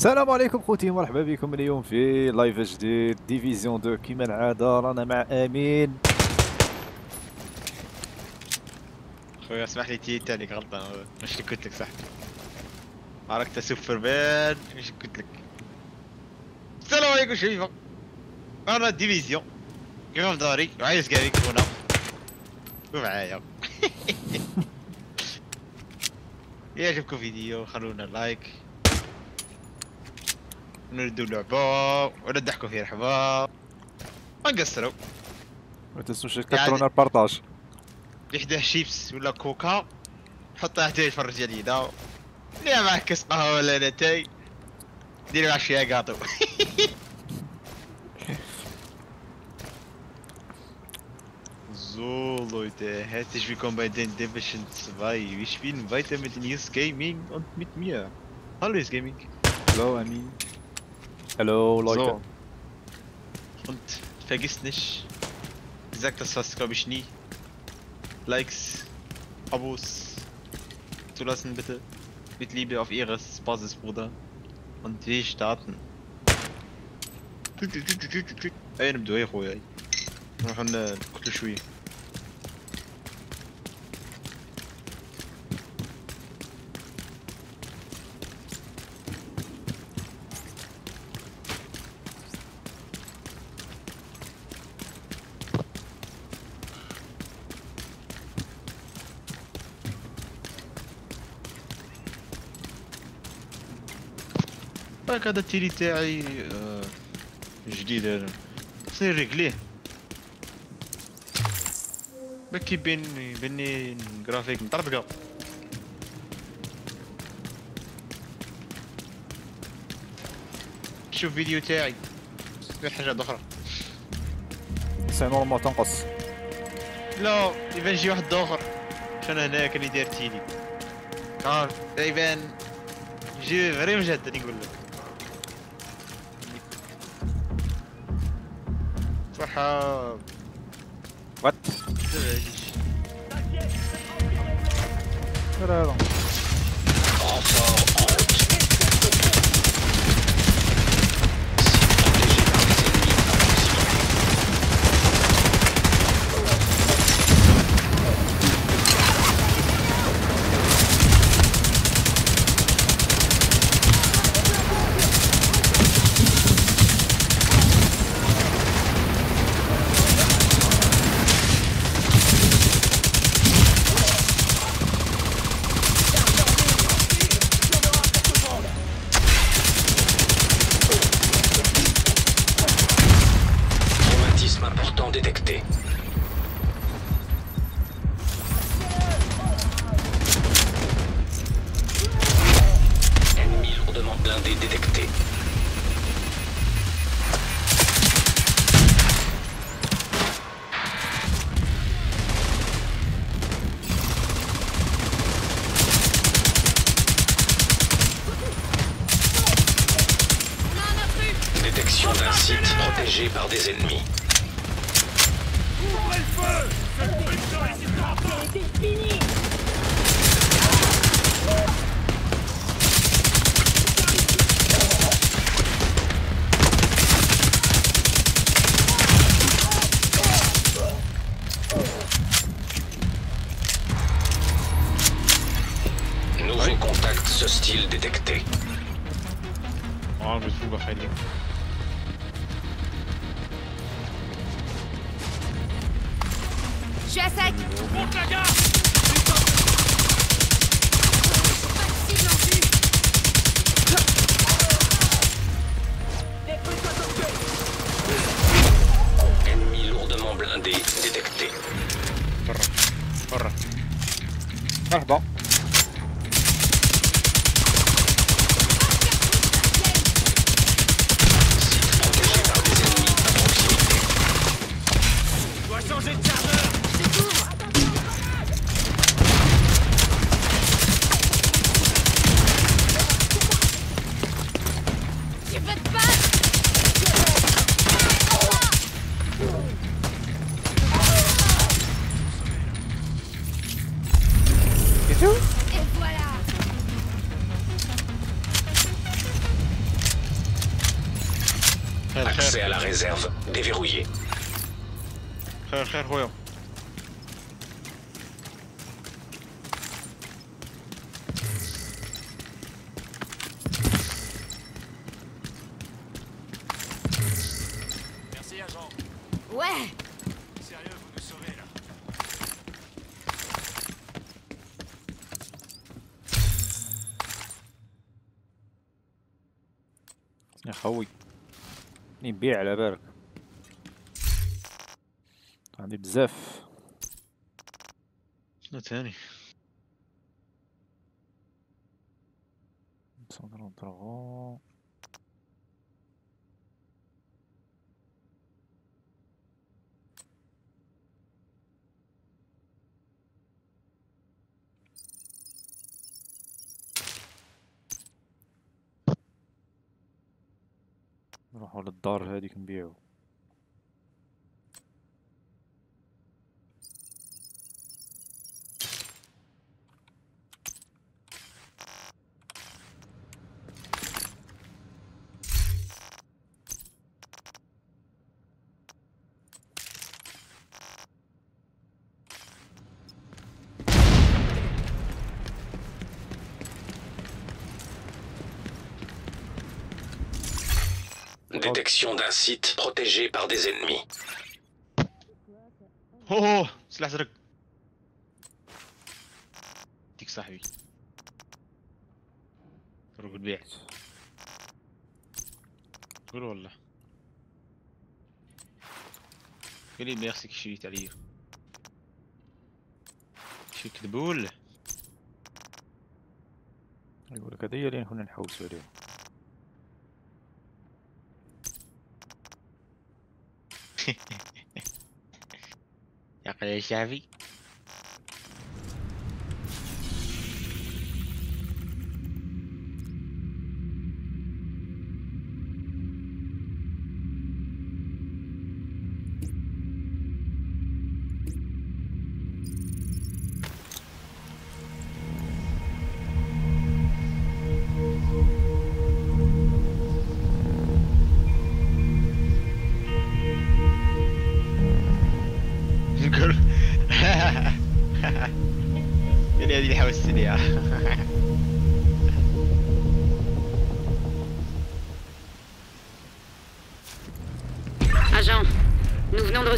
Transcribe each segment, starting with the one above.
السلام عليكم خوتي مرحبا بكم اليوم في لايف جديد ديفيزيون 2 كيما العادة رانا مع أمين. خويا اسمح لي تي عليك غلطان مش قلت لك صح. معركة سوبرمان مش قلت لك. السلام عليكم شبيبة أنا ديفيزيون كيف في داري وعايز كاريك هنا. ومعايا يعجبكم فيديو خلونا لايك نردوا لعبة ونضحكوا في رحبة. ما نقصروا ما تنسوش تكترونا البارطاج اللي حداه شيبس ولا كوكا. حطها حتى يتفرج علينا اللي معاه كاس قهوة ولا لاتاي دير معاه شوية كاطو So Leute, herzlich willkommen bei den Division 2. Wir spielen weiter mit News Gaming und mit mir. Hallo News Gaming. Hallo Amin. Hallo Leute. So. Und vergisst nicht, ich sag das fast glaube ich nie, Likes, Abos zu lassen bitte. Mit Liebe auf ihres Basis, Bruder. Und wir starten. اين نبدو يا خويا نروح نقتلو شويه هاك هذا التيلي تاعي آه، جديد هذا. خصني نريقليه بكي بين بيني جرافيك مطربقة. شوف فيديو تاعي. غير حاجة أخرى. سي نورمال تنقص لا يبان يجي واحد آخر. عشان هناك اللي داير تيلي. آه يبان يجي غير مجدد نقول لك صحاب وات لا لا Traumatisme déverrouillé. خير خير خويا Merci, agent. Ouais Sérieux, vous nous sauvez là. يا خوي نبيع على بالك عندي بزاف. شنو تاني؟ 133 نروحو للدار هذيك نبيعو Détection d'un site protégé par des ennemis. اوه سلاح زرق ديك صاحبي روح البيع قول والله قال لي ميرسي كي شريت عليا شي كذبوا ولا يقول لك هذه هي اللي كنا نحوسو عليها Já colhei chave.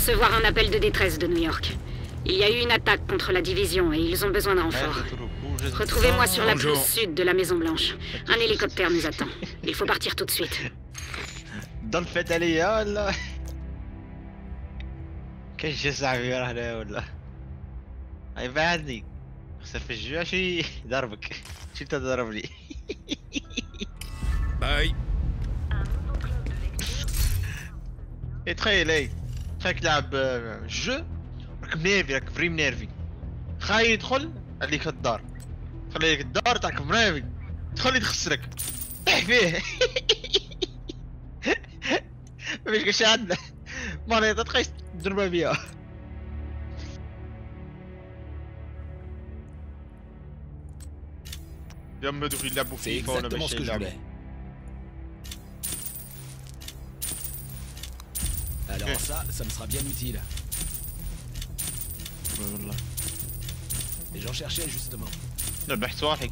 recevoir un appel de détresse de New York. Il y a eu une attaque contre la division et ils ont besoin de renforts. Retrouvez-moi sur la Bonjour. plus sud de la Maison Blanche. Un hélicoptère nous attend. Il faut partir tout de suite. ضل فات عليا ولا كاين شي صاحبي راه هنا ولا هاي بعدني خسر في الجوع شي ضربك شي تضربني Bye. اي تخيل خليك تلعب آه، جو راك منافي راك فري منافي خاي يدخل عليك الدار. خليك الدار تاعك منافي تخلي تخسرك طيح فيه. مش كش عندنا ماني تتقيس تضربها بيها يا مدوخ يلعبوا فيفا ولا مش يلعبوا Alors Ok. ça, ça me sera bien utile. والله Et j'en cherchais justement. ربحت واحد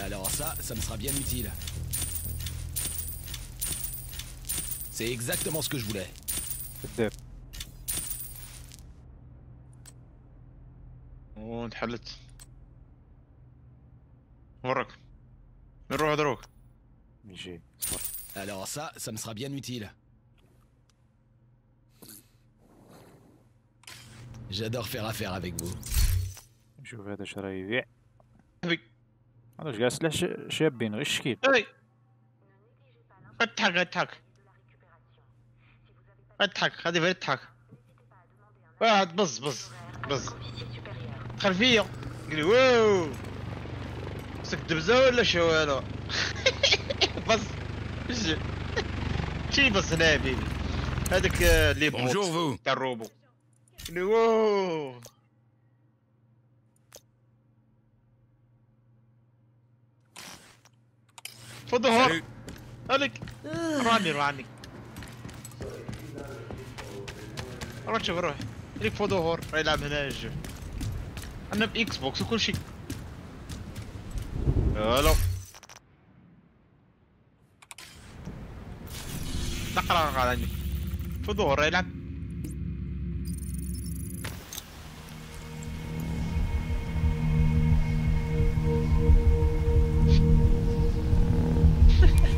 Alors ça, ça me sera bien utile. C'est exactement ce que je voulais. كذاب وانتحلت وراك وين نروح دروك يجي صبر Alors ça, ça me sera bien utile. J'adore faire affaire avec vous. نشوف هذا اش راه يبيع هبي انا كاع سلاح ش- شابين غير الشكيل اي اضحك اضحك اضحك هذه غير اضحك واحد بز بز بز دخل فيا قال لي واو سك دبزه ولا شو انا بز ايش شي بز هنا يا بيبي هذاك بوت vous. تاع الروبو لي واو الظهر Salut. هذيك راني راني روح شوف روح ليك فو ظهور يلعب هنا الجو أنا باكس بوكس وكل شيء ألو نقرا على عندي فو ظهور راح يلعب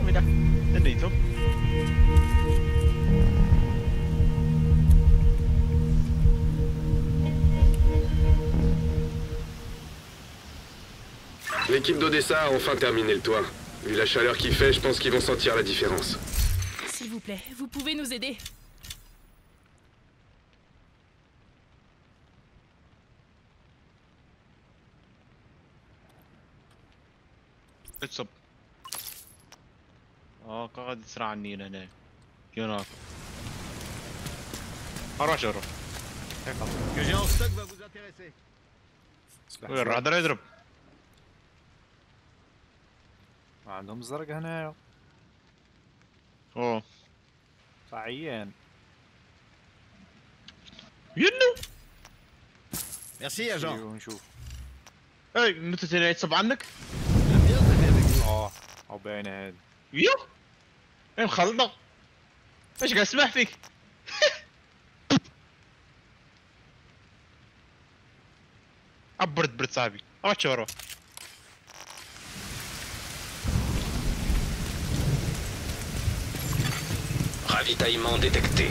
Mira, tendito. L'équipe d'Odessa a enfin terminé le toit. Vu la chaleur qu'il fait, je pense qu'ils vont sentir la différence. S'il vous plaît, vous pouvez nous aider. اتصب اه قاعد يسرع عني هنا هناك اروح اروح que j'ai en stock va vous intéresser. سلاح وين زرق. راح يضرب عندهم زرق هنايا اوه Païen. Merci, agent. ونشوف. اي متى تنعت صب عنك؟ لم يصل يدك. آه أو بعينه هذا. يو اي مخلطه. اش قاعد اسمح فيك؟ أبرد برد صاحبي. روح شو روح. Ravitaillement détecté.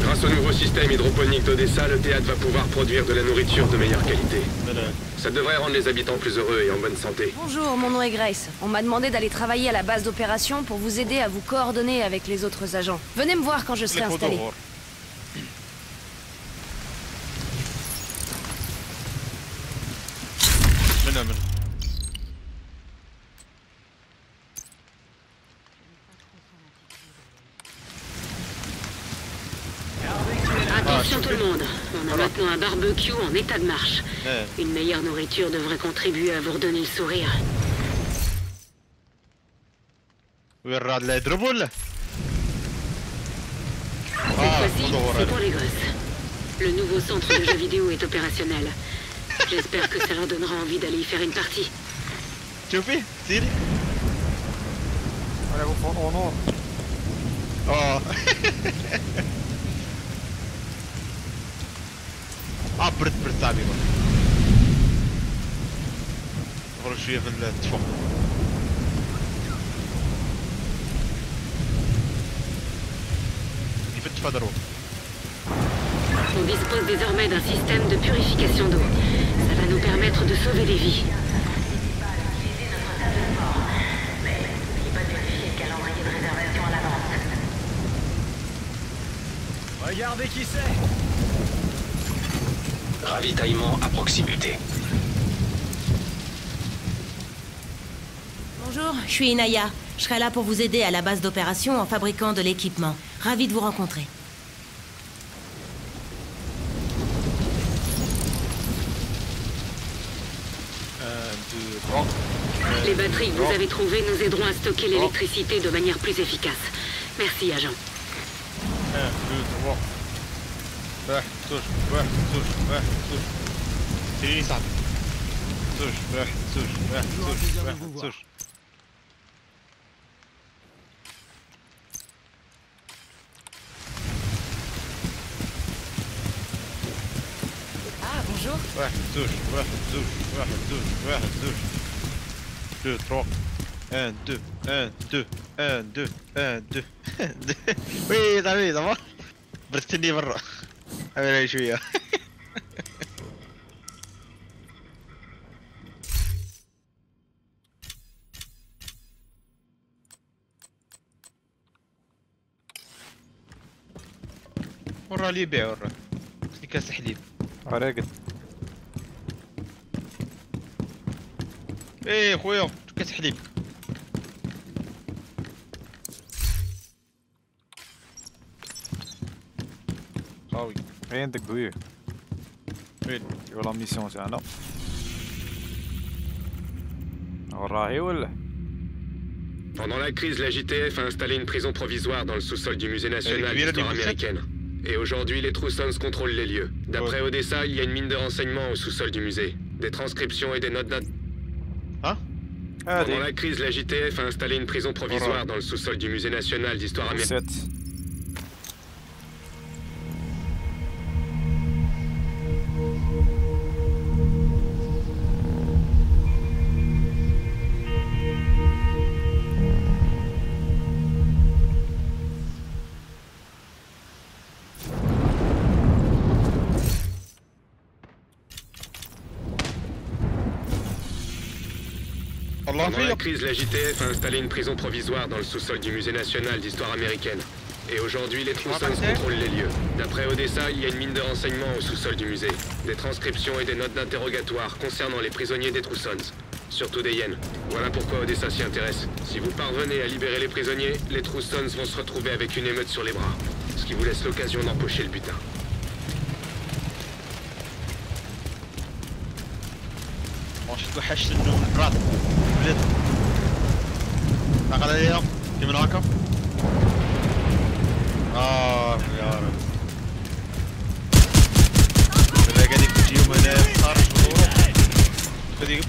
Grâce au nouveau système hydroponique d'Odessa, le théâtre va pouvoir produire de la nourriture de meilleure qualité. Ça devrait rendre les habitants plus heureux et en bonne santé. Bonjour, mon nom est Grace. On m'a demandé d'aller travailler à la base d'opération pour vous aider à vous coordonner avec les autres agents. Venez me voir quand je serai installé. Madame. échappe à un barbecue en état de marche. Une meilleure nourriture devrait contribuer à vous redonner le sourire. Cette fois-ci, c'est pour les gosses. Le nouveau centre de jeux vidéo est opérationnel. J'espère que ça leur donnera envie d'aller y faire une partie. Tu fais Siri Allez, Oh non Oh برد برد صاحبي نخرج شويه في التفوق كيف تفادروا On dispose désormais d'un système de purification d'eau. Ça va nous permettre de sauver des vies. Regardez qui c'est. Ravitaillement à proximité. Bonjour, je suis Inaya. Je serai là pour vous aider à la base d'opération en fabriquant de l'équipement. Ravi de vous rencontrer. Un, deux, trois. Les batteries que vous avez trouvées nous aideront à stocker l'électricité de manière plus efficace. Merci, agent. Un, deux, trois. واحد زوج واحد زوج واحد زوج سيريني صاحبي زوج واحد زوج واحد زوج واحد زوج Ah, bonjour. واحد زوج واحد زوج واحد زوج واحد زوج دو تروا ان دو ان دو ان دو ان دو وي صاحبي صافا برستني برا عملها شوية. ورا لي يبيع ورا. كاس حليب. راقد إيه خويا كاس حليب. Oh, rien de goeie. Weet. Je wil ammunition zijn, op. Rahi, wel. Pendant la crise, la JTF a installé une prison provisoire dans le sous-sol du musée national d'histoire américaine. Et aujourd'hui, les Troussons contrôlent les lieux. D'après. Odessa, il y a une mine de renseignements au sous-sol du musée. Des transcriptions et des notes d'intérêt. Hein? Pendant la crise, la JTF a installé une prison provisoire dans le sous-sol du musée national d'histoire américaine. Crise, la JTF a installé une prison provisoire dans le sous-sol du Musée national d'histoire américaine. Et aujourd'hui, les Troussons passer contrôlent les lieux. D'après Odessa, il y a une mine de renseignements au sous-sol du musée. Des transcriptions et des notes d'interrogatoire concernant les prisonniers des Troussons. Surtout des hyènes. Voilà pourquoi Odessa s'y intéresse. Si vous parvenez à libérer les prisonniers, les Troussons vont se retrouver avec une émeute sur les bras. Ce qui vous laisse l'occasion d'empocher le butin. Daar gaat hij af. Geef me een hakker. Ah, ja. We leggen die kutje om mijn eh, arm verloren. Ik ben die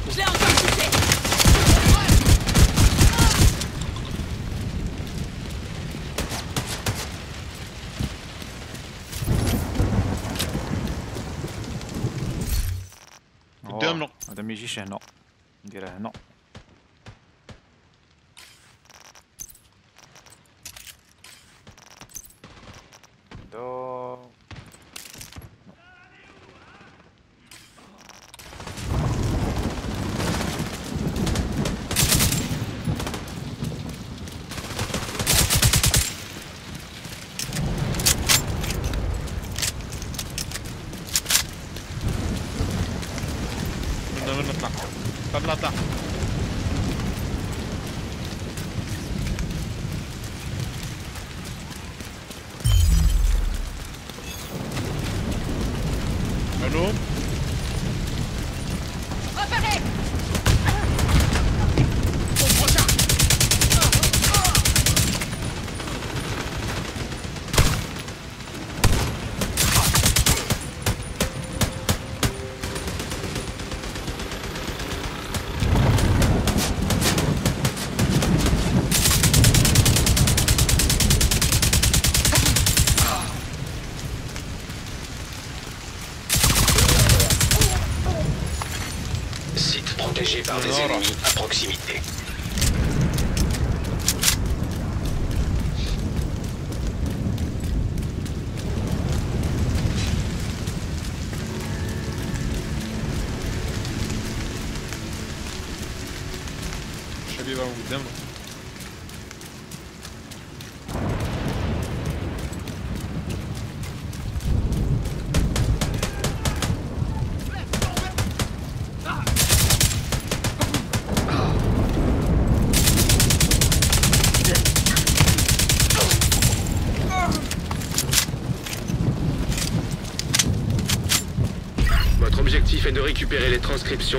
opgekomen. Oh, the musician. Get a not. Protégé par des ennemis à proximité.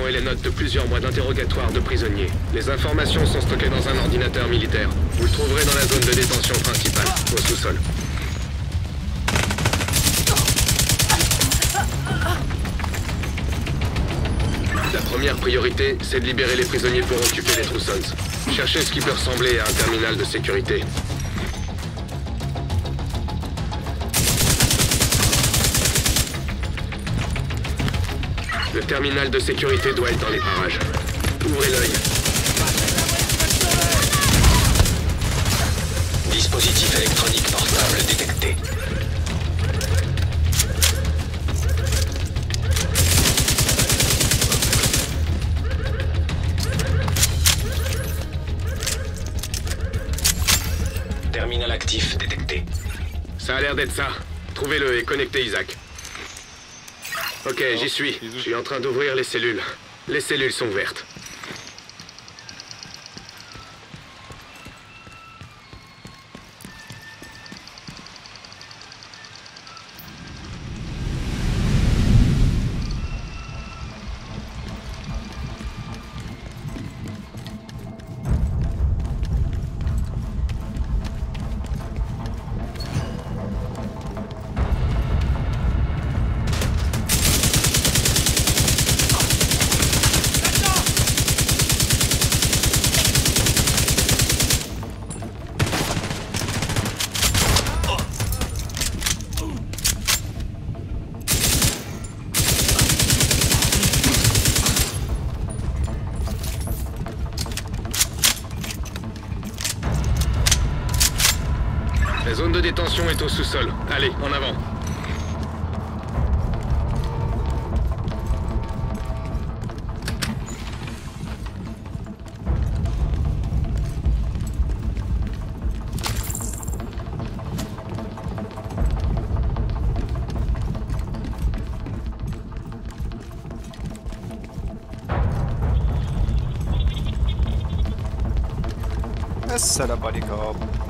Et les notes de plusieurs mois d'interrogatoire de prisonniers. Les informations sont stockées dans un ordinateur militaire. Vous le trouverez dans la zone de détention principale, au sous-sol. La première priorité, c'est de libérer les prisonniers pour occuper les Troussons. Cherchez ce qui peut ressembler à un terminal de sécurité. Terminal de sécurité doit être dans les parages. Ouvrez l'œil. Dispositif électronique portable détecté. Terminal actif détecté. Ça a l'air d'être ça. Trouvez-le et connectez Isaac. Ok, j'y suis. Je suis en train d'ouvrir les cellules. Les cellules sont ouvertes. set up buddy co-op.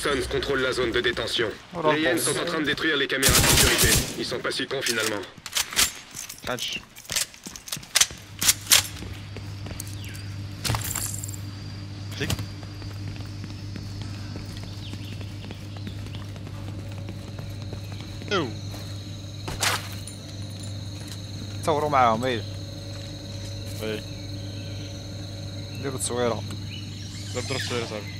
Apparemment, les Troussons contrôlent la zone de détention. Alors, les hyènes bon, sont en train de détruire les caméras de sécurité. Ils sont pas si cons finalement. Punch. Clic. Oh تصوروا معاهم ايه وي ديروا تصويره ضرب التصوير صاحبي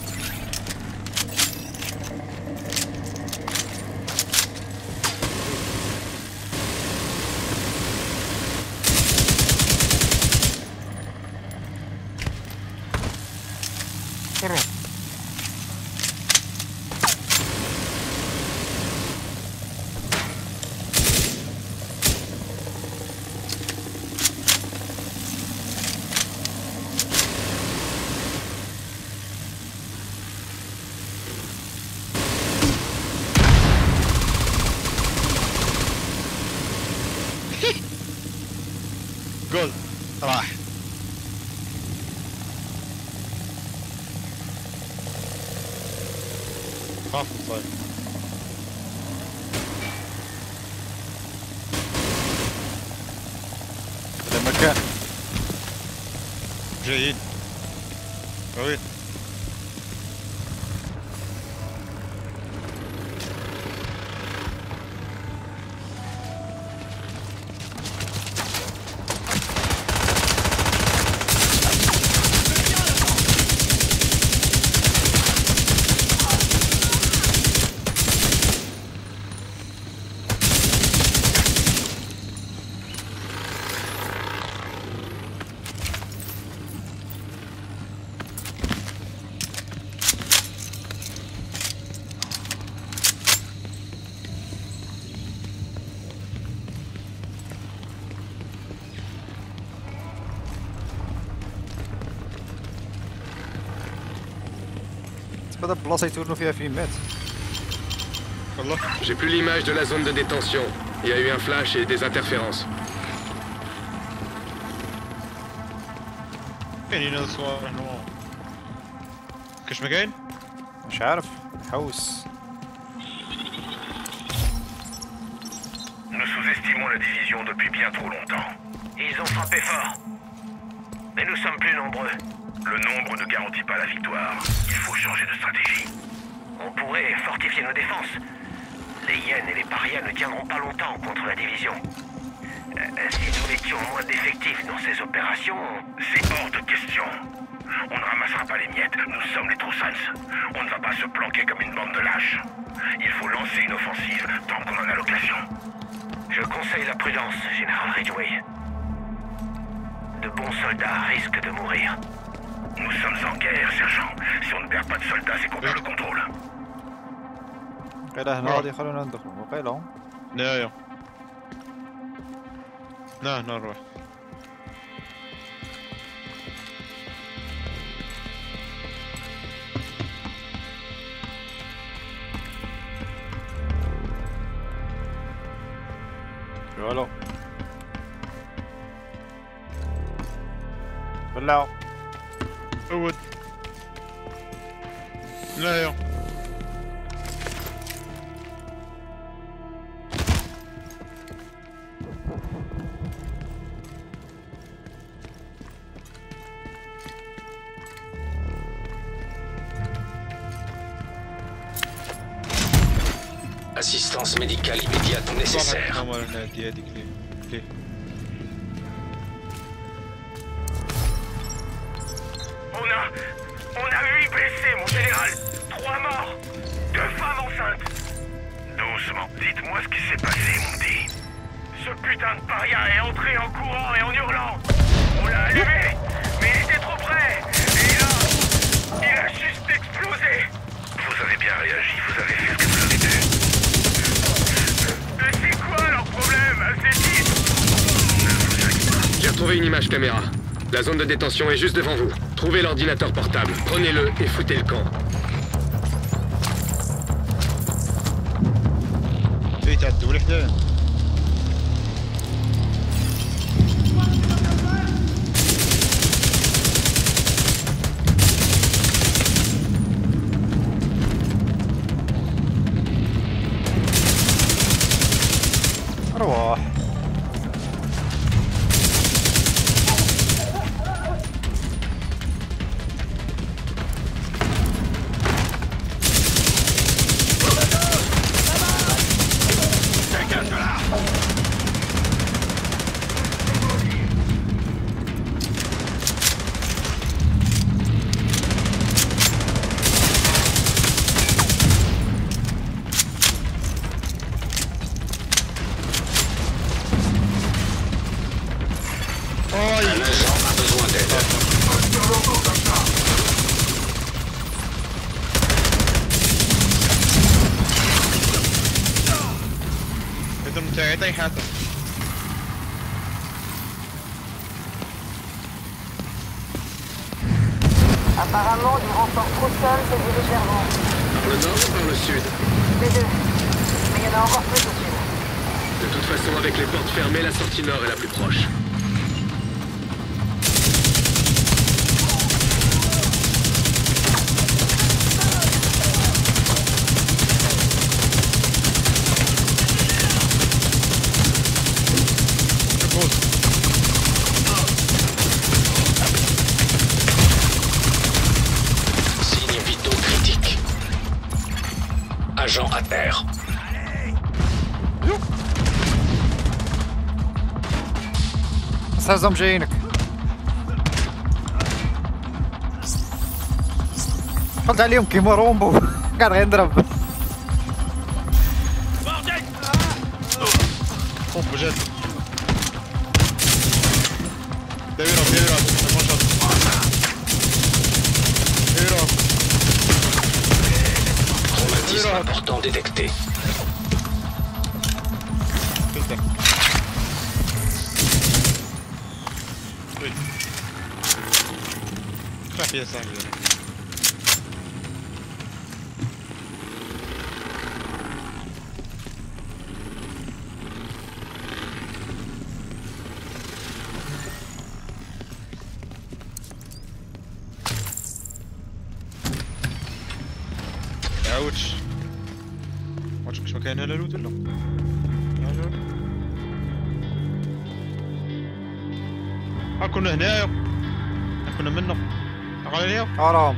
J'ai plus l'image de la zone de détention. Il y a eu un flash et des interférences. كاين هنا صوالح نوار كاش ما Nous sous-estimons la division depuis bien trop longtemps. Ils ont frappé fort. Mais nous sommes plus nombreux. Le nombre ne garantit pas la victoire. Il faut changer de stratégie. On pourrait fortifier nos défenses. Les hyènes et les parias ne tiendront pas longtemps contre la division. Euh, si nous mettions moins d'effectifs dans ces opérations... C'est hors de question. On ne ramassera pas les miettes. Nous sommes les Troussans. On ne va pas se planquer comme une bande de lâches. Il faut lancer une offensive tant qu'on en a l'occasion. Je conseille la prudence, Général Ridgway. De bons soldats risquent de mourir. Nous sommes en guerre, sergent. Si on ne perd pas de soldats, c'est qu'on perd le contrôle. قيلا هنا غادي يخلونا ندخلوا وقيلا هنايا لا هنا نروح रहती है दिखने Une image caméra. La zone de détention est juste devant vous. Trouvez l'ordinateur portable, prenez-le et foutez le camp. Par le nord ou par le sud Les deux. Mais il y en a encore plus au sud. De toute façon, avec les portes fermées, la sortie nord est la plus proche. هزهم جايينك دخلت عليهم كيما رومبو كان غينضرب Warte, ich mal keine Loot in ها كنا هنايا كنا منا عليا حرام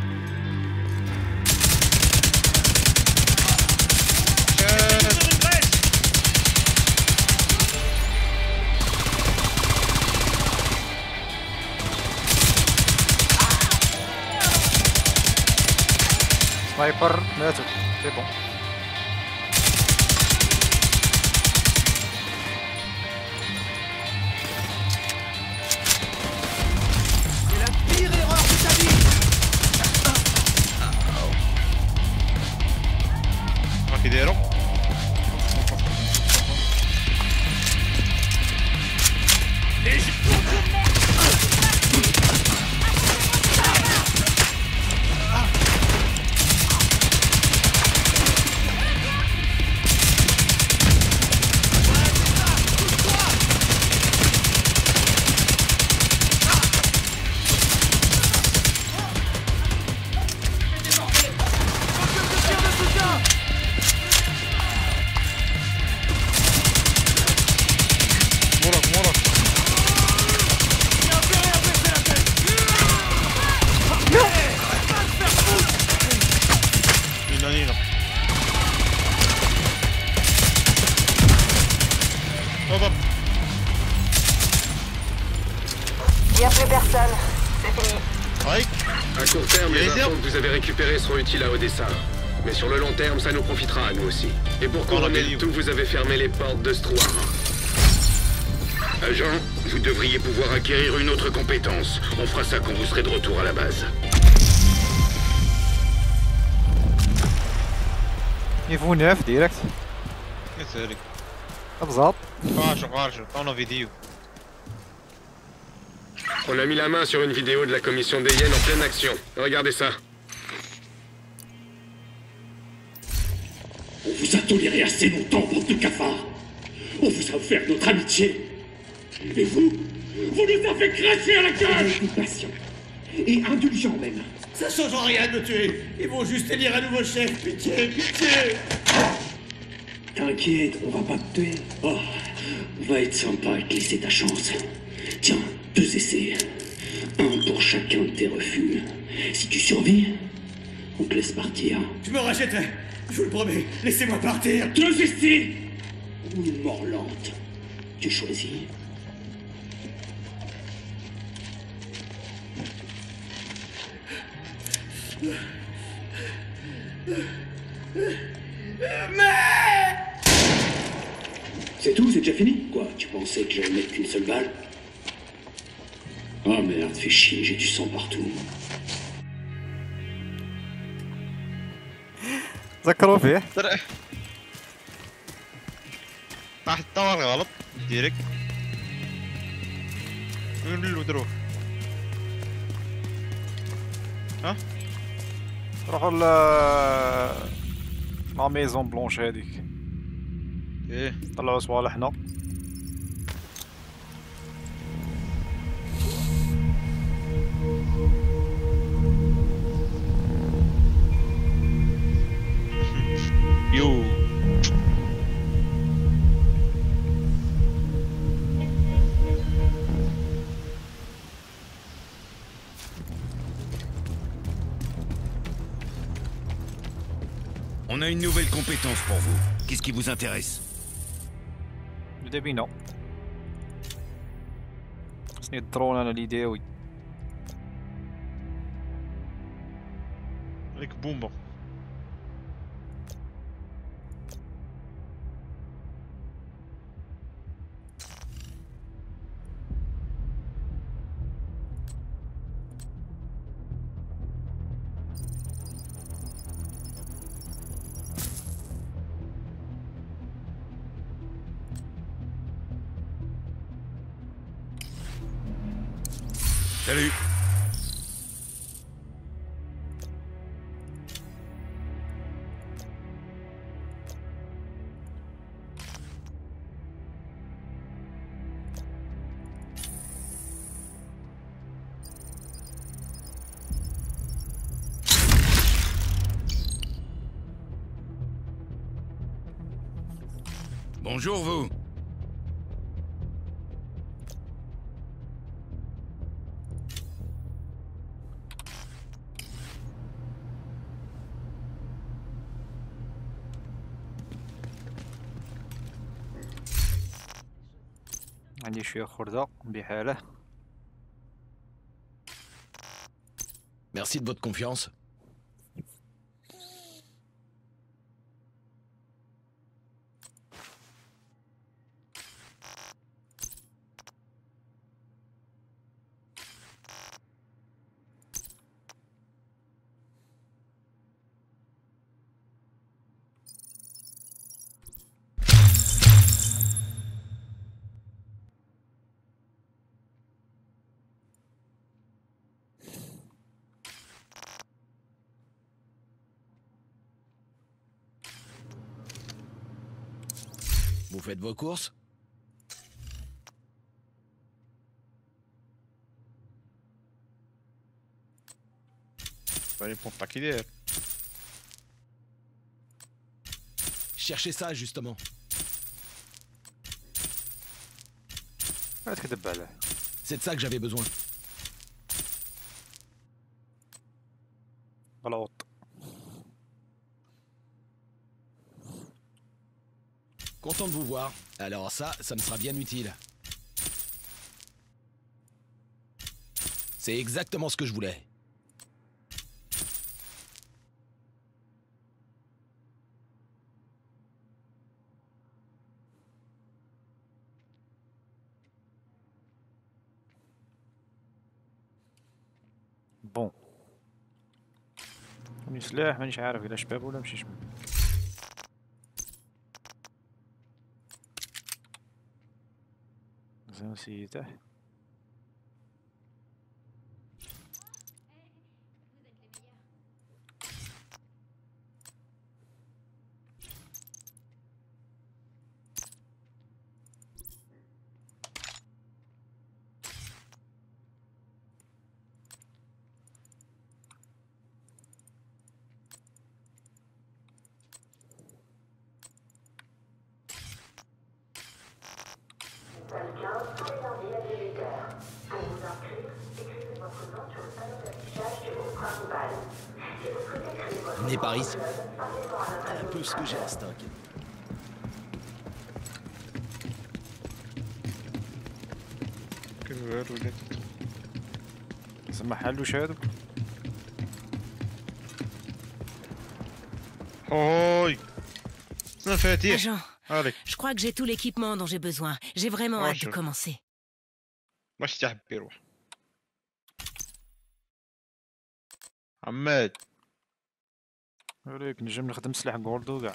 سنايبر ماتت سي بون récupérer seront utiles à Odessa. Mais sur le long terme, ça nous profitera à nous aussi. Et pour couronner le tout, vous avez fermé les portes de Stroir. Agent, vous devriez pouvoir acquérir une autre compétence. On fera ça quand vous serez de retour à la base. Niveau 9, direct? Sério. Abusado. Ranjo, Ranjo, tá no. On a mis la main sur une vidéo de la commission d'Eyen en pleine action. Regardez ça. Toléré assez longtemps, bande de cafards. On vous a offert notre amitié. Et vous Vous nous avez craché à la gueule patient. Et indulgent même. Ça change rien de tuer Ils vont juste élire un nouveau chef Pitié, pitié T'inquiète, on va pas te tuer. Oh, on va être sympa et te laisser ta chance. Tiens, deux essais. Un pour chacun de tes refus. Si tu survis, on te laisse partir. Je me rachèterai Je vous le promets Laissez-moi partir Deux essais Ou une mort lente. Tu choisis. C'est tout, c'est déjà fini Quoi, tu pensais que j'allais mettre qu'une seule balle? Oh merde, fais chier, j'ai du sang partout. ذكروا فيه؟ راح تطور غلط. ديريكت. وين اللي دروه ها؟ روحوا ل لا ميزون بلونش هذيك. إيه. طلعوا صوالحنا. On a une nouvelle compétence pour vous. Qu'est-ce qui vous intéresse? Le début, non. C'est drôle, hein, l'idée, oui. Avec bombe. Bonjour, vous. عندي شويه خردة بحاله Merci de votre confiance. Vous faites vos courses? Pas qu'il est. Cherchez ça justement. Ah, de. C'est de ça que j'avais besoin. Content de vous voir. Alors ça, ça me sera bien utile. C'est exactement ce que je voulais. بون عندي سلاح مانيش عارف الا شباب ولا ماشي شباب 怎么死的？زعما حل وش هادو هاي مفاتيح Agent, هذيك je crois que j'ai tout l'équipement dont j'ai besoin. J'ai vraiment Ouais, hâte de je- commencer. باش تحب يروح عماد عليك نجم نخدم سلاح جولدو كاع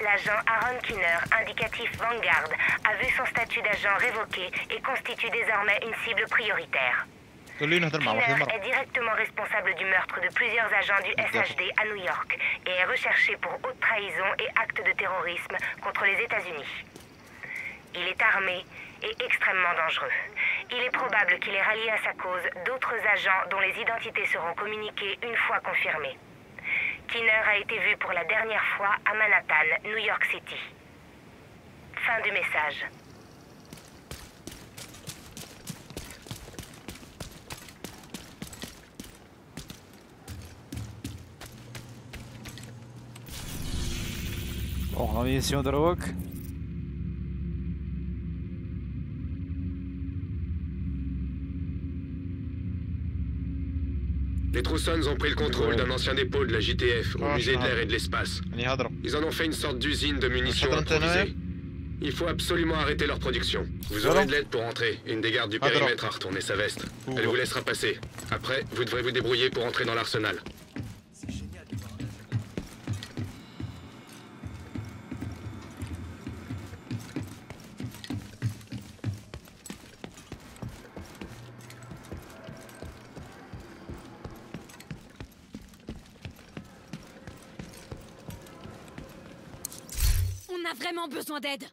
L'agent Aaron Kinner, indicatif Vanguard, a vu son statut d'agent révoqué et constitue désormais une cible prioritaire. Kinner est directement responsable du meurtre de plusieurs agents du SHD à New York et est recherché pour haute trahison et acte de terrorisme contre les États-Unis. Il est armé et extrêmement dangereux. Il est probable qu'il ait rallié à sa cause d'autres agents dont les identités seront communiquées une fois confirmées. Skinner a été vu pour la dernière fois à Manhattan, New York City. Fin du message. Bon, on sur Les Troussons ont pris le contrôle d'un ancien dépôt de la JTF au musée de l'air et de l'espace. Ils en ont fait une sorte d'usine de munitions improvisée. Il faut absolument arrêter leur production. Vous aurez de l'aide pour entrer. Une des gardes du périmètre a retourné sa veste. Elle vous laissera passer. Après, vous devrez vous débrouiller pour entrer dans l'arsenal. Besoin d'aide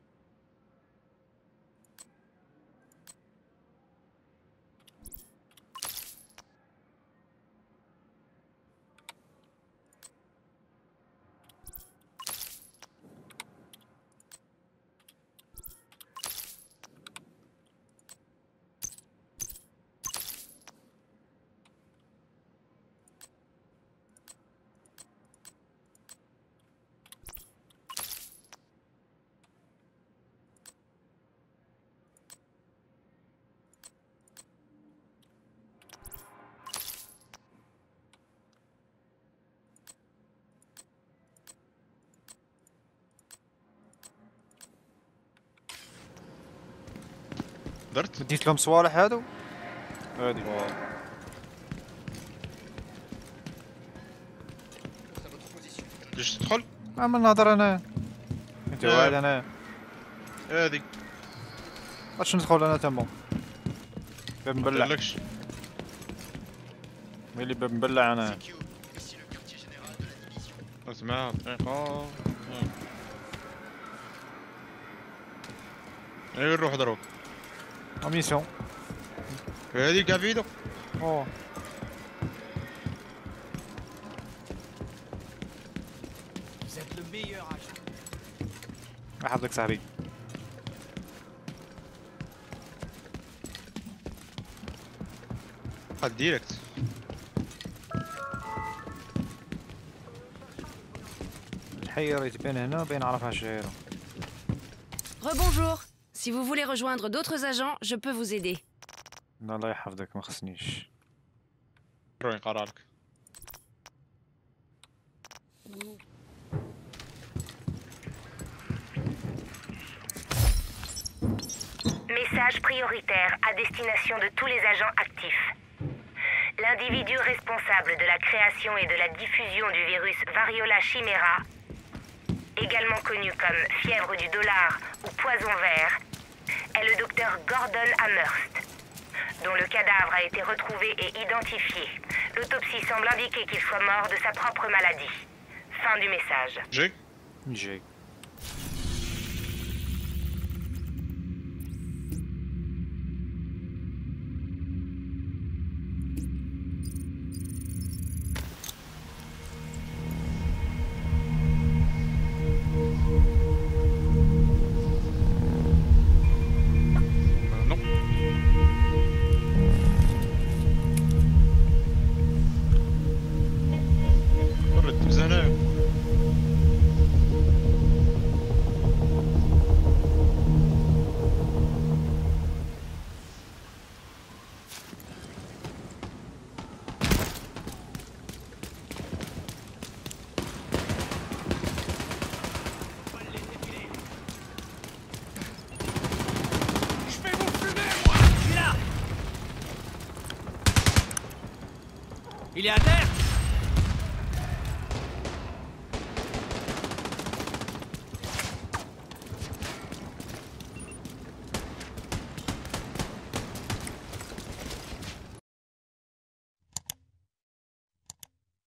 درت ديت لهم صوالح هادو؟ هادي. باش تدخل؟ ما من نهضر أنا. أنت لا. واحد أنا. هادي. باش ندخل أنا تما باب مبلع. ملي باب مبلع أنا؟ أسمع. دقيقة ايوا نروح دروك. ميسيون هادي كافيدو اوه Vous êtes le meilleur agent. يحفظك صاحبي قد ديريكت الحيريت بين هنا وبين عرفها شهيرة Rebonjour Si vous voulez rejoindre d'autres agents, je peux vous aider. لا الله يحفظك ما خصنيش روحي قرارك Message prioritaire à destination de tous les agents actifs. L'individu responsable de la création et de la diffusion du virus Variola chimera, également connu comme fièvre du dollar ou poison vert, est le docteur Gordon Amherst, dont le cadavre a été retrouvé et identifié. L'autopsie semble indiquer qu'il soit mort de sa propre maladie. Fin du message. J'ai J'ai